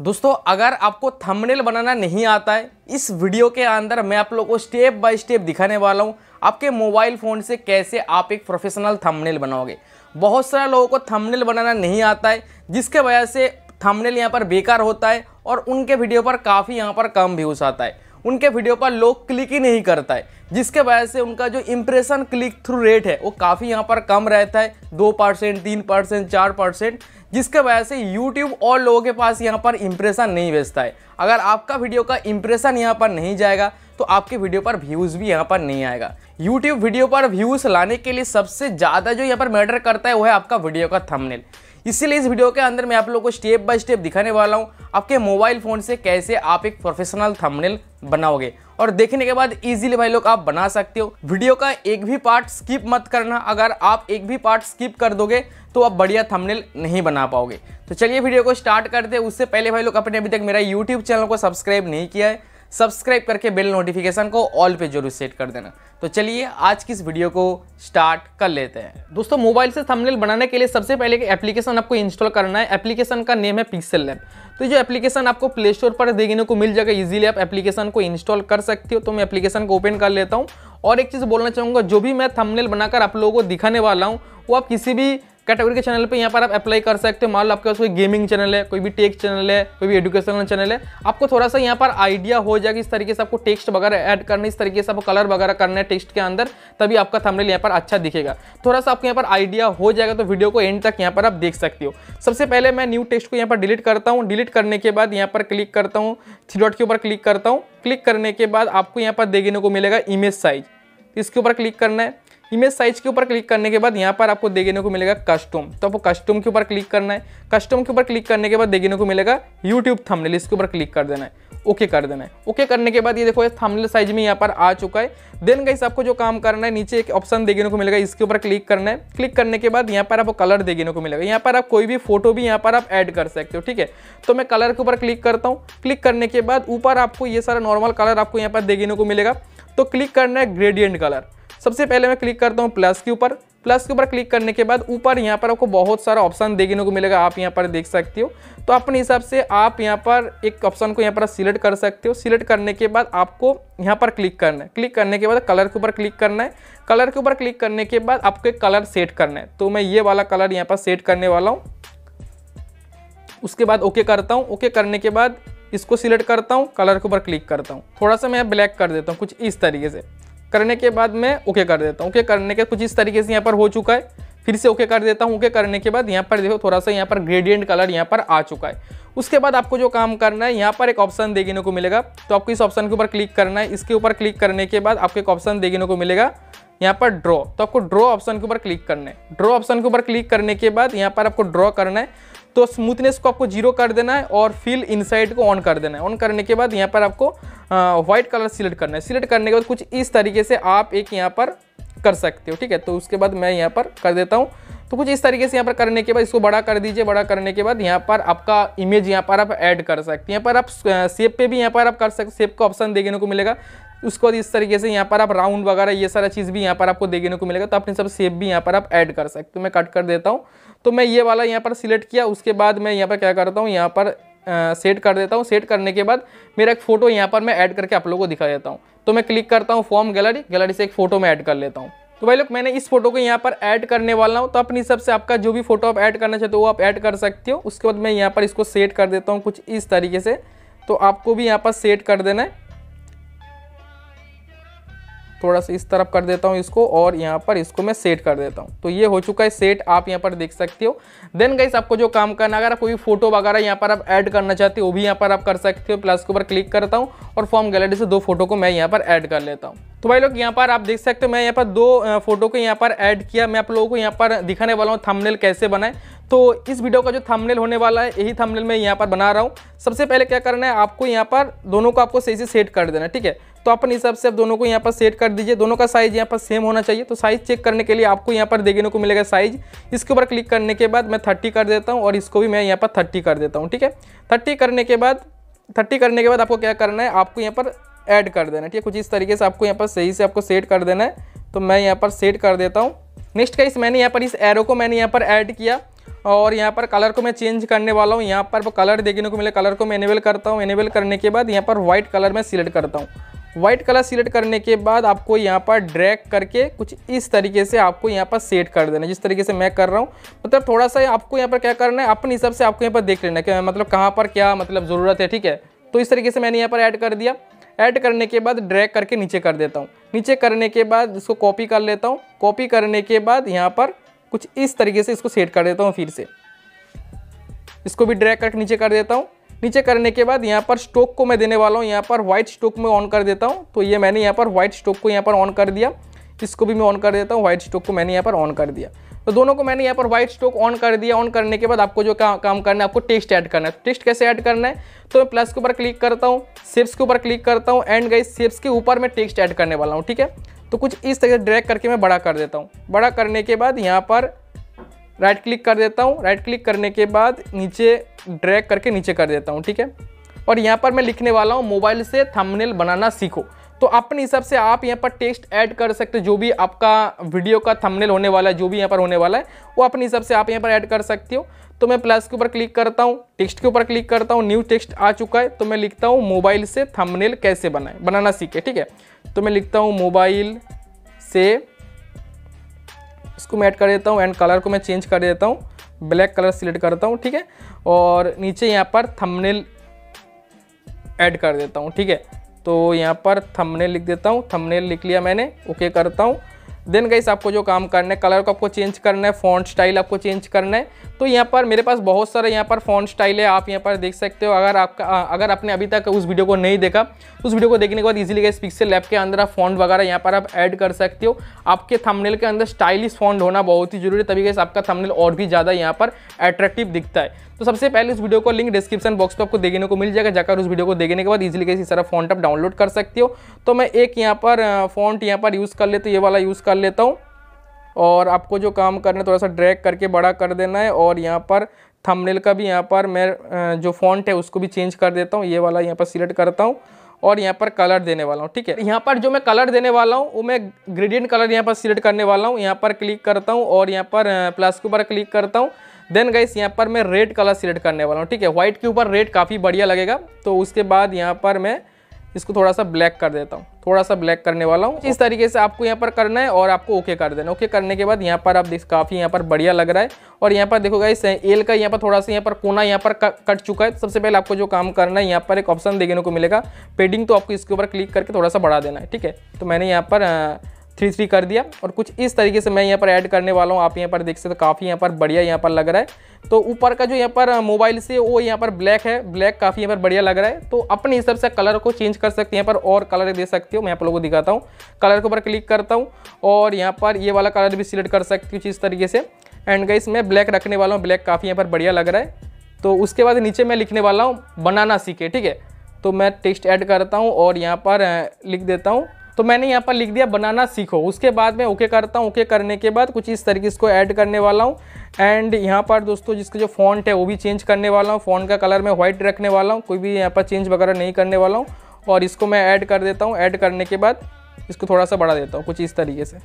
दोस्तों, अगर आपको थंबनेल बनाना नहीं आता है, इस वीडियो के अंदर मैं आप लोगों को स्टेप बाय स्टेप दिखाने वाला हूँ, आपके मोबाइल फ़ोन से कैसे आप एक प्रोफेशनल थंबनेल बनाओगे। बहुत सारे लोगों को थंबनेल बनाना नहीं आता है, जिसके वजह से थंबनेल यहाँ पर बेकार होता है और उनके वीडियो पर काफ़ी यहाँ पर कम व्यूज़ आता है। उनके वीडियो पर लोग क्लिक ही नहीं करता है, जिसके वजह से उनका जो इम्प्रेशन क्लिक थ्रू रेट है, वो काफ़ी यहाँ पर कम रहता है, दो परसेंट, तीन परसेंट, चार परसेंट, जिसके वजह से यूट्यूब और लोगों के पास यहाँ पर इम्प्रेशन नहीं बेचता है। अगर आपका वीडियो का इम्प्रेशन यहाँ पर नहीं जाएगा तो आपके वीडियो पर व्यूज़ भी यहाँ पर नहीं आएगा। यूट्यूब वीडियो पर व्यूज़ लाने के लिए सबसे ज़्यादा जो यहाँ पर मैटर करता है, वो है आपका वीडियो का थंबनेल इसीलिए इस वीडियो के अंदर मैं आप लोगों को स्टेप बाय स्टेप दिखाने वाला हूँ, आपके मोबाइल फ़ोन से कैसे आप एक प्रोफेशनल थंबनेल बनाओगे। और देखने के बाद इजीली भाई लोग आप बना सकते हो। वीडियो का एक भी पार्ट स्किप मत करना। अगर आप एक भी पार्ट स्किप कर दोगे तो आप बढ़िया थंबनेल नहीं बना पाओगे। तो चलिए वीडियो को स्टार्ट करते हैं। उससे पहले भाई लोग अपने अभी तक मेरा यूट्यूब चैनल को सब्सक्राइब नहीं किया है सब्सक्राइब करके बेल नोटिफिकेशन को ऑल पे ज़रूर सेट कर देना। तो चलिए आज की इस वीडियो को स्टार्ट कर लेते हैं। दोस्तों, मोबाइल से थंबनेल बनाने के लिए सबसे पहले एप्लीकेशन आपको इंस्टॉल करना है। एप्लीकेशन का नेम है पिक्सल लैब तो जो एप्लीकेशन आपको प्ले स्टोर पर देखने को मिल जाएगा इजीली आप एप्लीकेशन को इंस्टॉल कर सकते हो। तो मैं एप्लीकेशन को ओपन कर लेता हूँ। और एक चीज़ बोलना चाहूँगा, जो भी मैं थंबनेल बनाकर आप लोगों को दिखाने वाला हूँ, वो आप किसी भी कैटेगरी के चैनल पे यहाँ पर आप अप्लाई कर सकते हो। मान लो आपके पास कोई गेमिंग चैनल है, कोई भी टेक्स्ट चैनल है, कोई भी एजुकेशनल चैनल है, आपको थोड़ा सा यहाँ पर आइडिया हो जाएगा इस तरीके से आपको टेक्स्ट वगैरह ऐड करना, इस तरीके से आपको कलर वगैरह करना है टेक्स्ट के अंदर, तभी आपका थंबनेल यहाँ पर अच्छा दिखेगा। थोड़ा सा आपको यहाँ पर आइडिया हो जाएगा तो वीडियो को एंड तक यहाँ पर आप देख सकते हो। सबसे पहले मैं न्यू टेक्स्ट को यहाँ पर डिलीट करता हूँ। डिलीट करने के बाद यहाँ पर क्लिक करता हूँ। थ्री डॉट के ऊपर क्लिक करता हूँ। क्लिक करने के बाद आपको यहाँ पर देखने को मिलेगा इमेज साइज़ इसके ऊपर क्लिक करना है। इमेज साइज़ के ऊपर क्लिक करने के बाद यहाँ पर आपको देखने को मिलेगा कस्टम तो आपको कस्टम के ऊपर क्लिक करना है। कस्टम के ऊपर क्लिक करने के बाद देखने को मिलेगा यूट्यूब थंबनेल इसके ऊपर क्लिक कर देना है। ओके कर देना है। ओके करने के बाद ये देखो थंबनेल साइज़ में यहाँ पर आ चुका है। देन गाइस आपको जो काम करना है, नीचे एक ऑप्शन देखने को मिलेगा, इसके ऊपर क्लिक करना है। क्लिक करने के बाद यहाँ पर आपको कलर देखने को मिलेगा। यहाँ पर आप कोई भी फ़ोटो भी यहाँ पर आप ऐड कर सकते हो, ठीक है? तो मैं कलर के ऊपर क्लिक करता हूँ। क्लिक करने के बाद ऊपर आपको ये सारा नॉर्मल कलर आपको यहाँ पर देखने को मिलेगा। तो क्लिक करना है ग्रेडियंट कलर सबसे पहले मैं क्लिक करता हूँ प्लस के ऊपर। प्लस के ऊपर क्लिक करने के बाद ऊपर यहाँ पर आपको बहुत सारा ऑप्शन देखने को मिलेगा, आप यहाँ पर देख सकते हो। तो अपने हिसाब से आप यहाँ पर एक ऑप्शन को यहाँ पर सिलेक्ट कर सकते हो। सिलेक्ट करने के बाद आपको यहाँ पर क्लिक करना है। क्लिक करने के बाद कलर के ऊपर क्लिक करना है। कलर के ऊपर क्लिक करने के बाद आपको एक कलर सेट करना है। तो मैं ये वाला कलर यहाँ पर सेट करने वाला हूँ। उसके बाद ओके करता हूँ। ओके करने के बाद इसको सिलेक्ट करता हूँ। कलर के ऊपर क्लिक करता हूँ। थोड़ा सा मैं ब्लैक कर देता हूँ कुछ इस तरीके से। करने के बाद मैं ओके कर देता हूँ। ओके करने के कुछ इस तरीके से यहाँ पर हो चुका है। फिर से ओके कर देता हूँ। ओके करने के बाद यहाँ पर देखो थोड़ा सा यहाँ पर ग्रेडियंट कलर यहाँ पर आ चुका है। उसके बाद आपको जो काम करना है, यहाँ पर एक ऑप्शन देखने को मिलेगा। तो आपको इस ऑप्शन के ऊपर क्लिक करना है। इसके ऊपर क्लिक करने के बाद आपको एक ऑप्शन देखने को मिलेगा। यहाँ पर ड्रॉ तो आपको ड्रॉ ऑप्शन के ऊपर क्लिक करना है। ड्रॉ ऑप्शन के ऊपर क्लिक करने के बाद यहाँ पर आपको ड्रॉ करना है। तो स्मूथनेस को आपको ज़ीरो कर देना है और फिल इनसाइड को ऑन कर देना है। ऑन करने के बाद यहाँ पर आपको व्हाइट कलर सिलेक्ट करना है। सिलेक्ट करने के बाद कुछ इस तरीके से आप एक यहाँ पर कर सकते हो, ठीक है? तो उसके बाद मैं यहाँ पर कर देता हूँ। तो कुछ इस तरीके से यहाँ पर करने के बाद, इसको बड़ा कर दीजिए। बड़ा करने के बाद यहाँ पर आपका इमेज यहाँ पर आप ऐड कर सकते हैं। यहाँ पर आप सेप पे भी यहाँ पर आप कर सकते सेप का ऑप्शन देखने को मिलेगा। उसको इस तरीके से यहाँ पर आप राउंड वगैरह, ये सारा चीज़ भी यहाँ पर आपको देखने को मिलेगा तो अपने सब सेप भी यहाँ पर आप ऐड कर सकते हो। मैं कट कर देता हूँ। तो मैं ये वाला यहाँ पर सिलेक्ट किया, उसके बाद मैं यहाँ पर क्या करता हूँ, यहाँ पर सेट कर देता हूँ। सेट करने के बाद मेरा एक फ़ोटो यहाँ पर मैं ऐड करके आप लोगों को दिखा देता हूँ। तो मैं क्लिक करता हूँ फॉर्म गैलरी गैलरी से एक फ़ोटो में ऐड कर लेता हूँ। तो भाई लोग, मैंने इस फ़ोटो को यहाँ पर ऐड करने वाला हूँ। तो अपनी हिसाब से आपका जो भी फ़ोटो आप ऐड करना चाहते हो, वो आप ऐड कर सकते हो। उसके बाद मैं यहाँ पर इसको सेट कर देता हूँ कुछ इस तरीके से। तो आपको भी यहाँ पर सेट कर देना है। थोड़ा सा इस तरफ़ कर देता हूँ इसको और यहाँ पर इसको मैं सेट कर देता हूँ तो ये हो चुका है सेट आप यहाँ पर देख सकते हो देन गाइस आपको जो काम करना अगर आप कोई फ़ोटो वगैरह यहाँ पर आप ऐड करना चाहते हो वो भी यहाँ पर आप कर सकते हो प्लस के ऊपर क्लिक करता हूँ और फॉर्म गैलरी से दो फ़ोटो को मैं यहाँ पर ऐड कर लेता हूँ तो भाई लोग यहाँ पर आप देख सकते हो मैं यहाँ पर दो फ़ोटो को यहाँ पर ऐड किया मैं आप लोगों को यहाँ पर दिखाने वाला हूँ थंबनेल कैसे बनाए तो इस वीडियो का जो थंबनेल होने वाला है यही थंबनेल मैं यहाँ पर बना रहा हूँ सबसे पहले क्या करना है आपको यहाँ पर दोनों को आपको सही से सेट कर देना ठीक है तो अपने हिसाब से आप दोनों को यहाँ पर सेट कर दीजिए दोनों का साइज़ यहाँ पर सेम होना चाहिए तो साइज़ चेक करने के लिए आपको यहाँ पर देखने को मिलेगा साइज़ इसके ऊपर क्लिक करने के बाद मैं थर्टी कर देता हूँ और इसको भी मैं यहाँ पर थर्टी कर देता हूँ ठीक है थर्टी करने के बाद थर्टी करने के बाद आपको क्या करना है आपको यहाँ पर ऐड कर देना है ठीक है कुछ इस तरीके से आपको यहाँ पर सही से आपको सेट कर देना है तो मैं यहाँ पर सेट कर देता हूँ नेक्स्ट का इस मैंने यहाँ पर इस एरो को मैंने यहाँ पर ऐड किया और यहाँ पर कलर को मैं चेंज करने वाला हूँ यहाँ पर वो कलर देखने को मिले कलर को मैं एनेबल करता हूँ एनेबल करने के बाद यहाँ पर व्हाइट कलर में सिलेक्ट करता हूँ व्हाइट कलर सिलेक्ट करने के बाद आपको यहाँ पर ड्रैग करके कुछ इस तरीके से आपको यहाँ पर सेट कर देना जिस तरीके से मैं कर रहा हूँ मतलब थोड़ा सा आपको यहाँ पर क्या करना है, अपने हिसाब से आपको यहाँ पर देख लेना कि मतलब कहाँ पर क्या मतलब ज़रूरत है, ठीक है? तो इस तरीके से मैंने यहाँ पर ऐड कर दिया। ऐड करने के बाद ड्रैग करके नीचे कर देता हूँ। नीचे करने के बाद इसको कॉपी कर लेता हूँ। कॉपी करने के बाद यहाँ पर कुछ इस तरीके से इसको सेट कर देता हूँ फिर से। इसको भी ड्रैग करके नीचे कर देता हूँ। नीचे करने के बाद यहाँ पर स्टोक को मैं देने वाला हूँ। यहाँ पर व्हाइट स्टोक में ऑन कर देता हूँ। तो ये मैंने यहाँ पर व्हाइट स्टोक को यहाँ पर ऑन कर दिया। इसको भी मैं ऑन कर देता हूँ। व्हाइट स्टोक को मैंने यहाँ पर ऑन कर दिया। तो दोनों को मैंने यहाँ पर व्हाइट स्टोक ऑन कर दिया। ऑन करने के बाद आपको जो का, काम करना है आपको टेक्स्ट ऐड करना है। टेक्स्ट कैसे ऐड करना है? तो मैं प्लस के ऊपर क्लिक करता हूँ। सेप्स के ऊपर क्लिक करता हूँ। एंड गई सेप्स के ऊपर मैं टेक्स्ट ऐड करने वाला हूँ ठीक है? तो कुछ इस तरह से ड्रैग करके मैं बड़ा कर देता हूँ। बड़ा करने के बाद यहाँ पर राइट क्लिक कर देता हूँ। राइट क्लिक करने के बाद नीचे ड्रैग करके नीचे कर देता हूँ, ठीक है? और यहाँ पर मैं लिखने वाला हूँ, मोबाइल से थंबनेल बनाना सीखो। तो अपने हिसाब से आप यहाँ पर टेक्स्ट ऐड कर सकते, जो भी आपका वीडियो का थंबनेल होने वाला है, जो भी यहाँ पर होने वाला है, वो अपने हिसाब से आप यहाँ पर ऐड कर सकते हो। तो मैं प्लस के ऊपर क्लिक करता हूँ टेक्स्ट के ऊपर क्लिक करता हूँ न्यू टेक्स्ट आ चुका है तो मैं लिखता हूँ, मोबाइल से थंबनेल कैसे बनाए, बनाना सीखे, ठीक है? तो मैं लिखता हूँ, मोबाइल से इसको मैं ऐड कर देता हूँ एंड कलर को मैं चेंज कर देता हूँ। ब्लैक कलर सिलेक्ट करता हूँ, ठीक है? और नीचे यहाँ पर थंबनेल ऐड कर देता हूँ, ठीक है? तो यहाँ पर थंबनेल लिख देता हूँ। थंबनेल लिख लिया मैंने ओके करता हूँ। देन गाइस आपको जो काम करना है कलर को आपको चेंज करना है फॉन्ट स्टाइल आपको चेंज करना है। तो यहाँ पर मेरे पास बहुत सारे यहाँ पर फॉन्ट स्टाइल है, आप यहाँ पर देख सकते हो। अगर आपका अगर आपने अभी तक उस वीडियो को नहीं देखा तो उस वीडियो को देखने के बाद इजीली गाइस पिक्सल लैब के अंदर आप फॉन्ट वगैरह यहाँ पर आप ऐड कर सकते हो। आपके थंबनेल के अंदर स्टाइलिश फॉन्ट होना बहुत ही ज़रूरी है, तभी गाइस आपका थंबनेल और भी ज़्यादा यहाँ पर अट्रैक्टिव दिखता है। तो सबसे पहले इस वीडियो को लिंक डिस्क्रिप्शन बॉक्स पर आपको देखने को मिल जाएगा, जाकर उस वीडियो को देखने के बाद इजीली कैसे सारा फॉन्ट आप डाउनलोड कर सकते हो। तो मैं एक यहाँ पर फॉन्ट यहाँ पर यूज़ कर लेता ये वाला यूज़ कर लेता हूँ और आपको जो काम करना है, थोड़ा सा ड्रैग करके बड़ा कर देना है और यहाँ पर थंबनेल का भी यहाँ पर मैं जो फॉन्ट है उसको भी चेंज कर देता हूँ। ये वाला यहाँ पर सिलेक्ट करता हूँ और यहाँ पर कलर देने वाला हूँ, ठीक है? यहाँ पर जो मैं कलर देने वाला हूँ, वो मैं ग्रेडियंट कलर यहाँ पर सिलेक्ट करने वाला हूँ। यहाँ पर क्लिक करता हूँ और यहाँ पर प्लस के ऊपर क्लिक करता हूँ। देन गाइस यहाँ पर मैं रेड कलर सिलेक्ट करने वाला हूँ, ठीक है? व्हाइट के ऊपर रेड काफ़ी बढ़िया लगेगा। तो उसके बाद यहाँ पर मैं इसको थोड़ा सा ब्लैक कर देता हूँ। थोड़ा सा ब्लैक करने वाला हूँ। इस तरीके से आपको यहाँ पर करना है और आपको ओके कर देना ओके करने के बाद यहाँ पर आप देख, काफ़ी यहाँ पर बढ़िया लग रहा है। और यहाँ पर देखोगे इस एल का यहाँ पर थोड़ा सा यहाँ पर कोना यहाँ पर कट चुका है। सबसे पहले आपको जो काम करना है, यहाँ पर एक ऑप्शन देखने को मिलेगा। पेडिंग तो आपको इसके ऊपर क्लिक करके थोड़ा सा बढ़ा देना है। ठीक है? तो मैंने यहाँ पर थ्री थ्री कर दिया और कुछ इस तरीके से मैं यहाँ पर ऐड करने वाला हूँ। आप यहाँ पर देख सकते हो, काफ़ी यहाँ पर बढ़िया यहाँ पर लग रहा है। तो ऊपर का जो यहाँ पर मोबाइल से वो यहाँ पर ब्लैक है, ब्लैक काफ़ी यहाँ पर बढ़िया लग रहा है। तो अपने हिसाब से कलर को चेंज कर सकते हैं, यहाँ पर और कलर दे सकते हो। मैं आप लोगों को दिखाता हूँ। कलर के ऊपर क्लिक करता हूँ और यहाँ पर ये वाला कलर भी सिलेक्ट कर सकती हूँ इस तरीके से। एंड गाइस मैं ब्लैक रखने वाला हूँ, ब्लैक काफ़ी यहाँ पर बढ़िया लग रहा है। तो उसके बाद नीचे मैं लिखने वाला हूँ, बनाना सीखे, ठीक है? तो मैं टेक्स्ट ऐड करता हूँ और यहाँ पर लिख देता हूँ। तो मैंने यहाँ पर लिख दिया, बनाना सीखो। उसके बाद मैं ओके करता हूँ ओके करने के बाद कुछ इस तरीके से ऐड करने वाला हूँ। एंड यहाँ पर दोस्तों जिसका जो फॉन्ट है, वो भी चेंज करने वाला हूँ। फॉन्ट का कलर मैं व्हाइट रखने वाला हूँ, कोई भी यहाँ पर चेंज वगैरह नहीं करने वाला हूँ। और इसको मैं ऐड कर देता हूँ। ऐड करने के बाद इसको थोड़ा सा बढ़ा देता हूँ, कुछ इस तरीके से।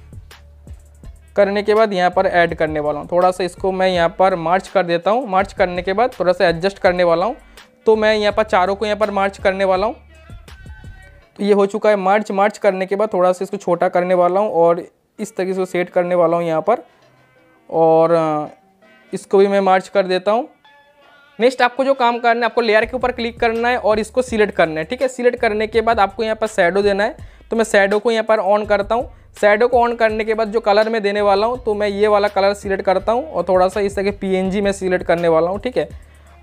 करने के बाद यहाँ पर ऐड करने वाला हूँ। थोड़ा सा इसको मैं यहाँ पर मार्च कर देता हूँ। मार्च करने के बाद थोड़ा सा एडजस्ट करने वाला हूँ। तो मैं यहाँ पर चारों को यहाँ पर मार्च करने वाला हूँ। तो ये हो चुका है मार्च। मार्च करने के बाद थोड़ा सा इसको छोटा करने वाला हूँ और इस तरीके से सेट करने वाला हूँ यहाँ पर। और इसको भी मैं मार्च कर देता हूँ। नेक्स्ट आपको जो काम करना है, आपको लेयर के ऊपर क्लिक करना है और इसको सिलेक्ट करना है, ठीक है? सिलेक्ट करने के बाद आपको यहाँ पर सैडो देना है। तो मैं सैडो को यहाँ पर ऑन करता हूँ। सैडो को ऑन करने के बाद जो कलर मैं देने वाला हूँ तो मैं ये वाला कलर सिलेक्ट करता हूँ और थोड़ा सा इस तरह के पी में सिलेक्ट करने वाला हूँ, ठीक है?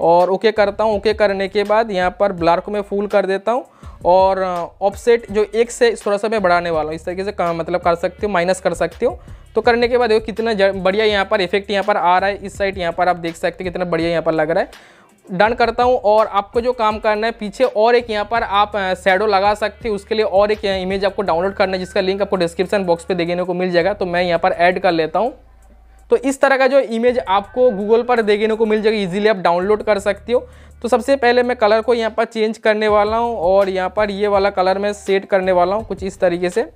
और ओके करता हूँ, ओके करने के बाद यहाँ पर ब्लर को मैं फुल कर देता हूँ और ऑफसेट जो एक से थोड़ा सा मैं बढ़ाने वाला हूँ। इस तरीके से मतलब कर सकते हो, माइनस कर सकते हो। तो करने के बाद देखो कितना बढ़िया यहाँ पर इफ़ेक्ट यहाँ पर आ रहा है। इस साइड यहाँ पर आप देख सकते हो कितना बढ़िया यहाँ पर लग रहा है। डन करता हूँ और आपको जो काम करना है, पीछे और एक यहाँ पर आप सैडो लगा सकते हो। उसके लिए और एक इमेज आपको डाउनलोड करना है, जिसका लिंक आपको डिस्क्रिप्शन बॉक्स पे देखने को मिल जाएगा। तो मैं यहाँ पर ऐड कर लेता हूँ। तो इस तरह का जो इमेज आपको गूगल पर देखने को मिल जाएगा इजीली आप डाउनलोड कर सकते हो। तो सबसे पहले मैं कलर को यहाँ पर चेंज करने वाला हूँ और यहाँ पर ये वाला कलर मैं सेट करने वाला हूँ कुछ इस तरीके से।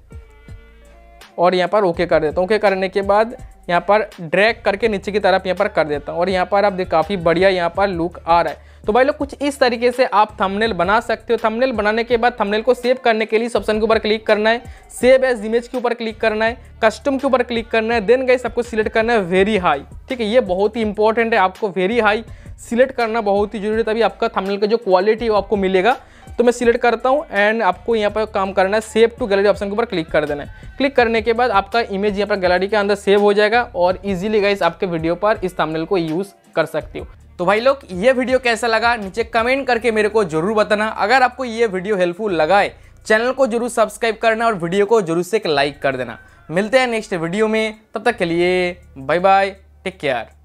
और यहाँ पर ओके कर देता हूँ। ओके करने के बाद यहाँ पर ड्रैग करके नीचे की तरफ़ यहाँ पर कर देता हूँ। और यहाँ पर आप देख, काफ़ी बढ़िया यहाँ पर लुक आ रहा है। तो भाई लोग, कुछ इस तरीके से आप थंबनेल बना सकते हो। थंबनेल बनाने के बाद थंबनेल को सेव करने के लिए इस ऑप्शन के ऊपर क्लिक करना है। सेव एज इमेज के ऊपर क्लिक करना है। कस्टम के ऊपर क्लिक करना है। देन गई सबको सिलेक्ट करना है वेरी हाई ठीक है, ये बहुत ही इंपॉर्टेंट है आपको वेरी हाई सिलेक्ट करना बहुत ही ज़रूरी है, तभी आपका थंबनेल का जो क्वालिटी वो आपको मिलेगा। तो मैं सिलेक्ट करता हूँ एंड आपको यहाँ पर काम करना है। सेव टू गैलरी ऑप्शन के ऊपर क्लिक कर देना है। क्लिक करने के बाद आपका इमेज यहाँ पर गैलरी के अंदर सेव हो जाएगा और इजीली गाइस आपके वीडियो पर इस थंबनेल को यूज़ कर सकते हो। तो भाई लोग, ये वीडियो कैसा लगा? नीचे कमेंट करके मेरे को ज़रूर बताना। अगर आपको ये वीडियो हेल्पफुल लगाए, चैनल को ज़रूर सब्सक्राइब करना और वीडियो को ज़रूर से एक लाइक कर देना। मिलते हैं नेक्स्ट वीडियो में। तब तक के लिए बाय बाय टेक केयर।